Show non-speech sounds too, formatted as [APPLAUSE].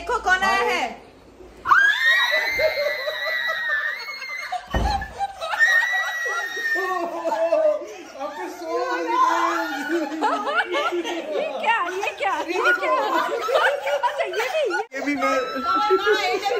देखो कौन आया है। ये क्या ये क्या ये क्या? ये भी मैं अच्छा, [LAUGHS] [LAUGHS]